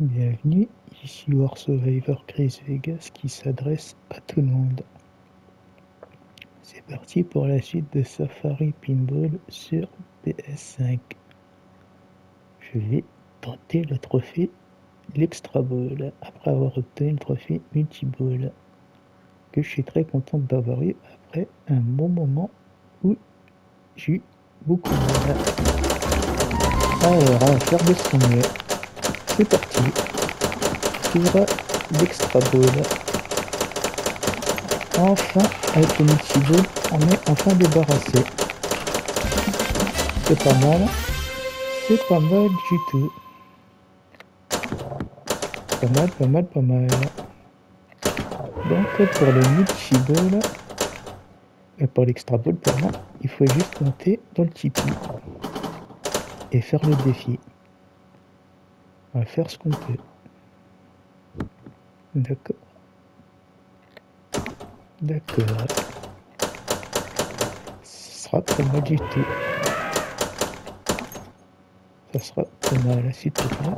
Bienvenue, ici War Survivor Chris Vegas qui s'adresse à tout le monde. C'est parti pour la suite de Safari Pinball sur PS5. Je vais tenter le trophée l'Extra Ball après avoir obtenu le trophée Multiball que je suis très content d'avoir eu après un bon moment où j'ai eu beaucoup de mal. Alors, on va faire de son mieux. C'est parti. Pour l'extra ball. Enfin, avec le multi-ball, on est enfin débarrassé. C'est pas mal. C'est pas mal du tout. Pas mal, pas mal, pas mal. Donc pour le multi-ball, et pour l'extra ball moi, il faut juste monter dans le Tipeee et faire le défi. On va faire ce qu'on peut. D'accord. D'accord. Ce sera pas mal du tout. Ça sera pas mal, s'il te plaît.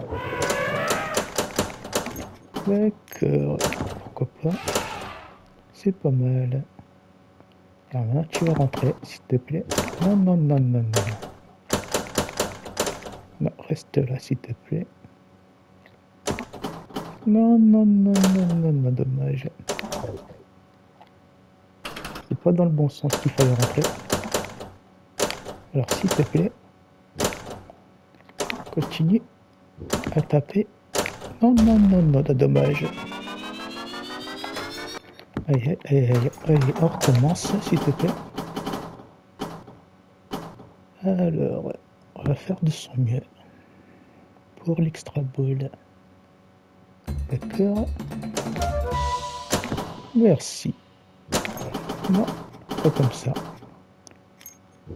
D'accord. Pourquoi pas? C'est pas mal. Alors maintenant, tu vas rentrer, s'il te plaît. Non, non, non, non, non. Non, reste là, s'il te plaît. Non, non, non, non, non, non, dommage. C'est pas dans le bon sens qu'il fallait rentrer. Alors, s'il te plaît, continue à taper. Non, non, non, non, dommage. Allez, allez, allez, allez, on recommence, s'il te plaît. Alors, on va faire de son mieux pour l'extra ball. D'accord. Merci. Non, pas comme ça.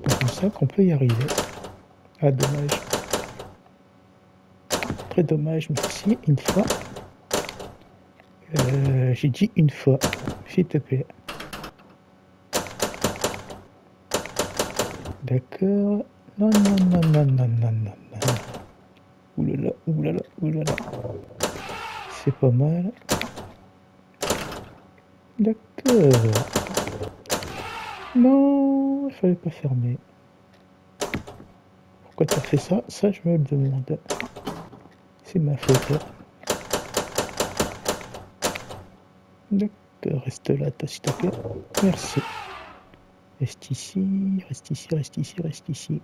Pas comme ça qu'on peut y arriver. Ah, dommage. Très dommage, merci. Une fois. Euh, J'ai dit une fois, s'il te plaît. D'accord. Non, non, non, non, non, non, non, non. Oulala, oulala, oulala. C'est pas mal. D'accord. Non, il fallait pas fermer. Pourquoi tu as fait ça? Ça, je me le demande. C'est ma faute. D'accord, reste là, s'il te plaît. Merci. Reste ici, reste ici, reste ici, reste ici.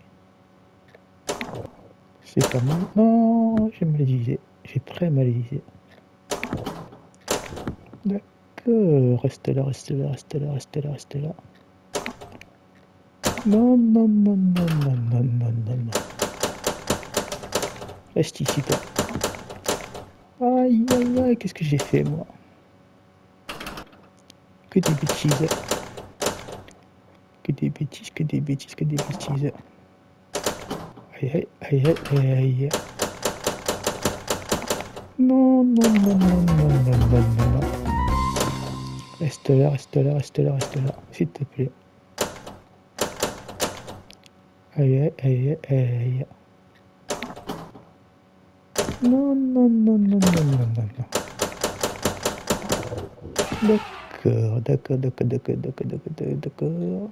C'est pas mal. Non, j'ai mal visé. J'ai très mal visé. D'accord, reste là, reste là, reste là, reste là, reste là. Non, non, non, non, non, non, non, non, non. Reste ici, toi. Aïe, aïe, aïe, qu'est-ce que j'ai fait, moi Que des bêtises. Que des bêtises, que des bêtises, que des bêtises. Aïe, aïe, aïe, aïe, aïe. Non, non, non, non, non, non, non, non, non. Reste là, reste là, reste là, reste là, s'il te plaît. Aïe, aïe, aïe, aïe. Non, non, non, non, non, non, non, non. D'accord, d'accord, d'accord, d'accord, d'accord, d'accord, d'accord.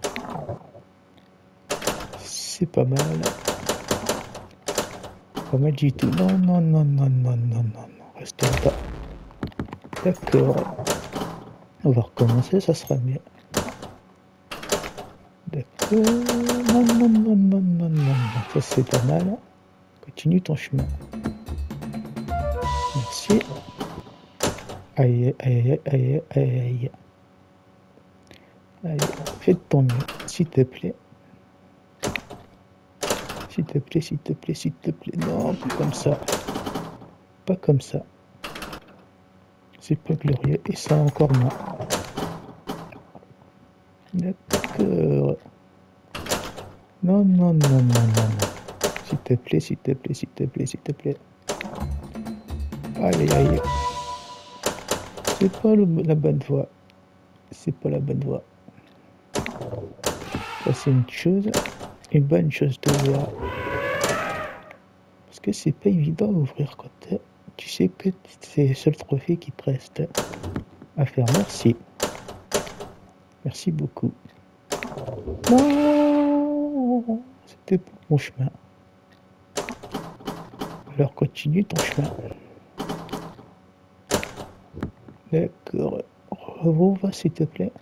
C'est pas mal. Pas mal du tout. Non, non, non, non, non, non, non, non. Reste là. D'accord. On va recommencer, ça sera mieux. D'accord. Ça c'est pas mal. Continue ton chemin. Merci. Aïe, aïe, aïe, aïe, aïe. Allez, fais de ton mieux, s'il te plaît. S'il te plaît, s'il te plaît, s'il te plaît. Non, pas comme ça. Pas comme ça. C'est pas glorieux. Et ça encore moins. D'accord. Non, non, non, non, non, non. S'il te plaît, s'il te plaît, s'il te plaît, s'il te plaît. Aïe, aïe, aïe. C'est pas la bonne voie. C'est pas la bonne voie. Ça, c'est une chose, une bonne chose de voir. Parce que c'est pas évident d'ouvrir quand tu sais que c'est le seul trophée qui te reste à faire. Merci. Merci beaucoup. Non C'était pour mon chemin. Alors continue ton chemin. D'accord. Revois s'il te plaît.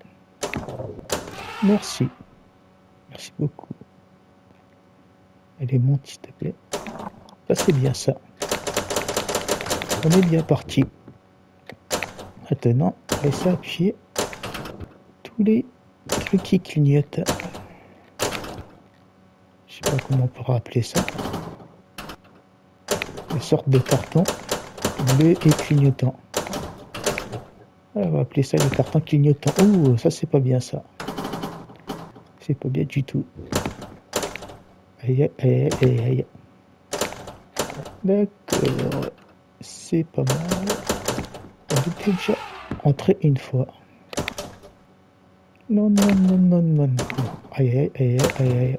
Merci. Merci beaucoup. Elle est monte s'il te plaît. Ça c'est bien ça. On est bien parti. Maintenant, essayer d'appuyer tous les trucs qui clignotent. Je sais pas comment on pourra appeler ça. Une sorte de carton bleu et clignotant. on va appeler ça le carton clignotant. Oh, ça c'est pas bien ça. C'est pas bien du tout. Aïe, aïe, aïe, aïe. D'accord. C'est pas mal. On était déjà entré une fois. Non, non, non, non, non. Aïe, aïe, aïe, aïe, aïe.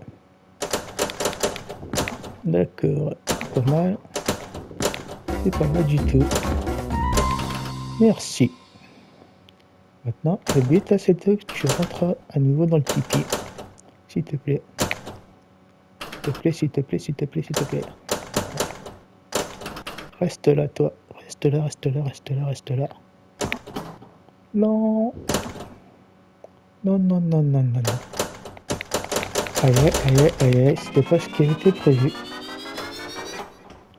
D'accord. Pas mal. C'est pas mal du tout. Merci. Maintenant, le but c'est que tu rentres à nouveau dans le tipi. S'il te plaît. S'il te plaît, s'il te plaît, s'il te plaît, s'il te plaît. Reste là, toi. Reste là, reste là, reste là, reste là. Non. Non, non, non, non, non, non. Aïe, aïe, aïe, aïe, c'était pas ce qui était prévu.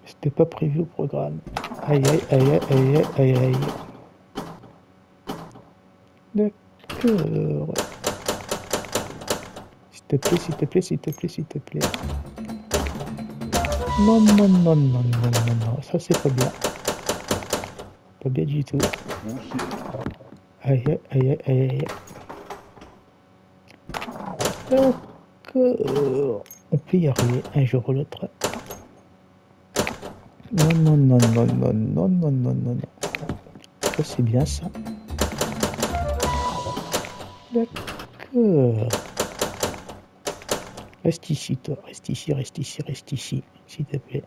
C'était pas prévu au programme. Aïe, aïe, aïe, aïe, aïe, aïe. D'accord. S'il te plaît, s'il te plaît, s'il te plaît, s'il te plaît. Non, non, non, non, non, non, non, ça c'est pas bien. Pas bien du tout. Aïe, aïe, aïe, aïe, aïe. D'accord. On peut y arriver un jour ou l'autre. Non, non, non, non, non, non, non, non, non, non. Ça c'est bien ça. D'accord. Reste ici, toi. Reste ici, reste ici, reste ici, s'il te plaît.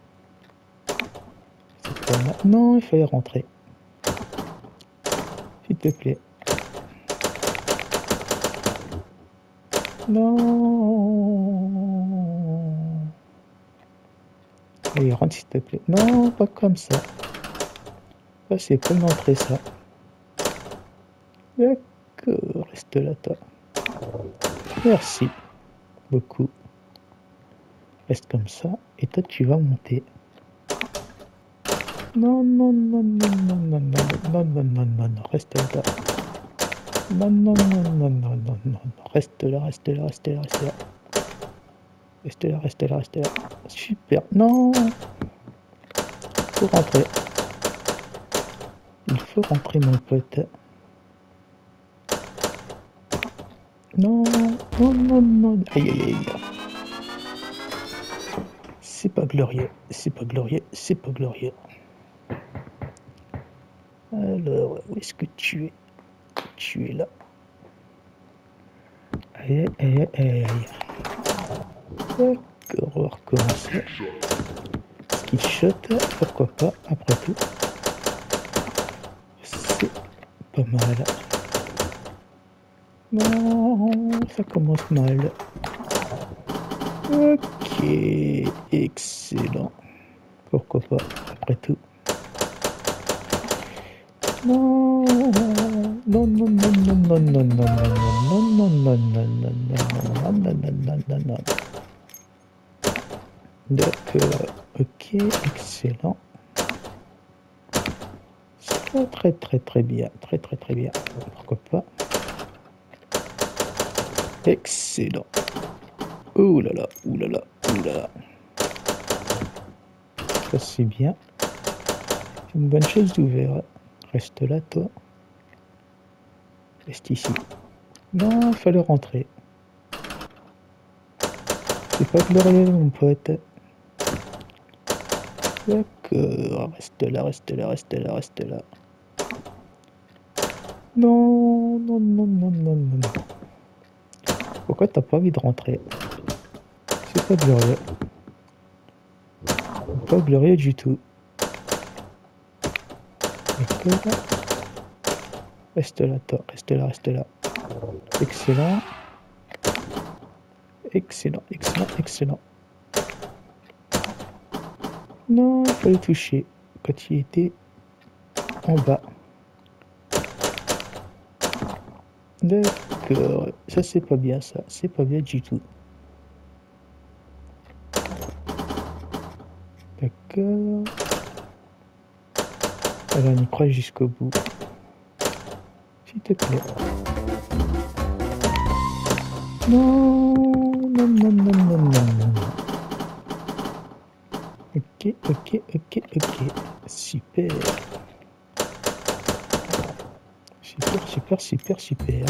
Non, il fallait rentrer. S'il te plaît. Non. Allez, rentre s'il te plaît. Non, pas comme ça. Ça, c'est pas une entrée, ça. D'accord, reste là, toi. Merci beaucoup. Reste comme ça. Et toi, tu vas monter. Non, non, non, non, non, non, non, non, non, non, non, non, reste là. Non, non, non, non, non, non, non, reste là, reste là, reste là, reste là. Reste là, reste là, reste là. Super. Non. Faut rentrer. Il faut rentrer, mon pote. Non, non, non, non. Aïe, aïe, aïe. C'est pas glorieux, c'est pas glorieux, c'est pas glorieux. Alors, où est-ce que tu es? Tu es là. Aïe, aïe, aïe, aïe. D'accord, on va recommencer. Shot, pourquoi pas, après tout. C'est pas mal. Non, ça commence mal. Ok, excellent. Pourquoi pas, après tout. Non, non, non, non, non, non, non, non, non, non, non, non, non, non, non, non, non, non, non, D'accord, ok, excellent. C'est très très très bien, très très très bien. Pourquoi pas Excellent. Ouh là là, ouh là là, Ça c'est bien. Une bonne chose d'ouvert. Reste là toi. Reste ici. Non, il fallait rentrer. C'est pas glorieux mon pote. D'accord, reste là, reste là, reste là, reste là. Non, non, non, non, non, non. Pourquoi t'as pas envie de rentrer? Pas glorieux. Pas glorieux du tout. Reste là, toi. Reste là, reste là. Excellent. Excellent, excellent, excellent. Non, il fallait toucher quand il était en bas. D'accord, ça c'est pas bien ça, c'est pas bien du tout. D'accord. Alors on y croit jusqu'au bout. S'il te plaît. Non, non, non, non, non, non, non. Ok, ok, ok, ok. Super. Super, super, super, super.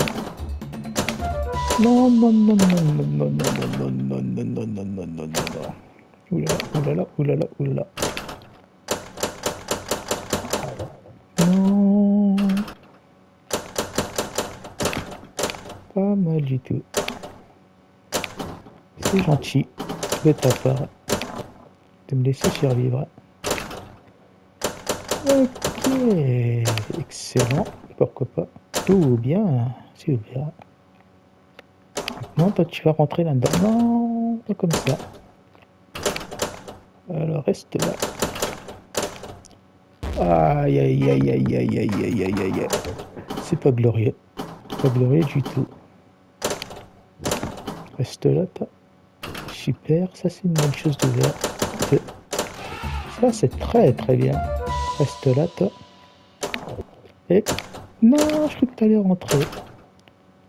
Non, non, non, non, non, non, non, non, non, non, non, non, non, non, non, non. Oulala, oulala, oulala, oulala. Non. Pas mal du tout. C'est gentil de ta part de me laisser survivre. Ok, excellent, pourquoi pas? Tout bien, c'est ouvert. Maintenant, toi, tu vas rentrer là-dedans. Non, pas comme ça. Alors, reste là. Aïe, aïe, aïe, aïe, aïe, aïe, aïe, aïe, aïe. C'est pas glorieux. Pas glorieux du tout. Reste là, toi. Super, ça c'est une bonne chose de voir. Ça c'est très très bien. Reste là toi. Et... Non, je crois que tu allais rentrer.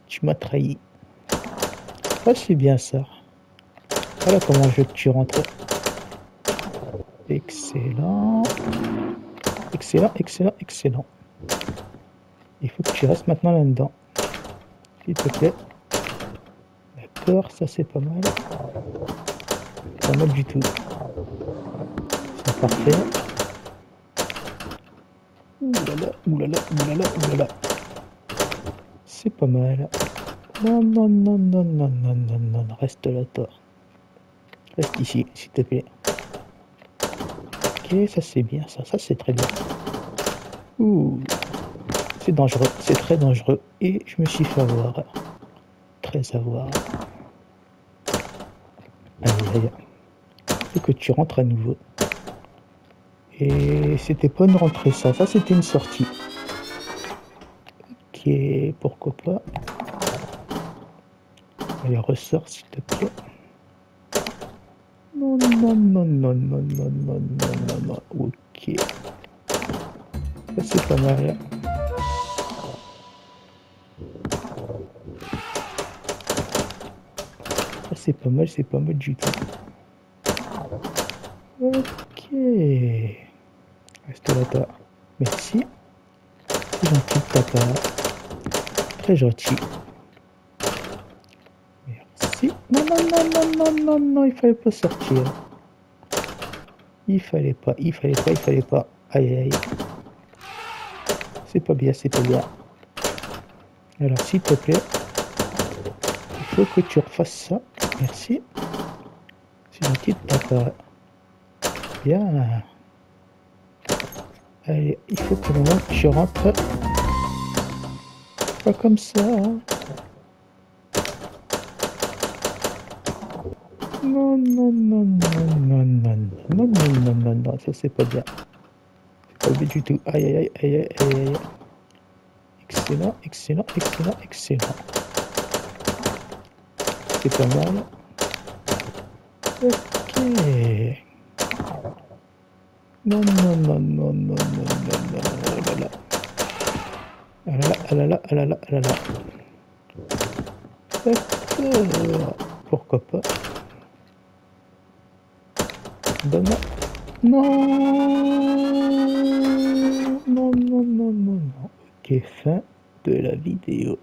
Tu m'as trahi. Ah c'est bien ça. Voilà comment je veux que tu rentres. Excellent. Excellent, excellent, excellent. Il faut que tu restes maintenant là-dedans. S'il te plaît ça c'est pas mal. Pas mal du tout. C'est parfait. Oulala, oulala, oulala, oulala. C'est pas mal. Non, non, non, non, non, non, non, non, reste là, toi. Reste ici, s'il te plaît. Ça c'est bien, ça, ça c'est très bien. Ouh, c'est dangereux, c'est très dangereux. Et je me suis fait avoir. Très avoir. Aïe, Et que tu rentres à nouveau. Et c'était pas une rentrée ça, ça c'était une sortie. Ok, pourquoi pas. Allez, ressort s'il te plaît. Non, non, non, non, non, non, non, non, non, non, ok. Ça c'est pas mal. c'est pas mal, c'est pas mal du tout. Ok. Toi. Merci. Gentil de ta part. Très gentil. Merci. Non, non, non, non, non, non, il fallait pas sortir. Il fallait pas, il fallait pas, il fallait pas. Aïe, aïe. C'est pas bien, c'est pas bien. Alors, s'il te plaît, il faut que tu refasses ça. Merci. C'est gentil de ta. Bien. Allez, il faut que moment je rentre. Pas comme ça. Non, non, non, non, non, non, non, non, non, non, non, non, ça c'est pas bien. C'est pas bien du tout. Aïe, aïe, aïe, aïe, aïe, aïe. Excellent, excellent, excellent, excellent. C'est pas mal. Ok. Non, non, non, non, non, non, non, non, oh là. Ah là là, ah là là, ah là là, ah là là. Pourquoi pas. Donne-moi. Non. Non, non, non, non, non. Ok, fin de la vidéo.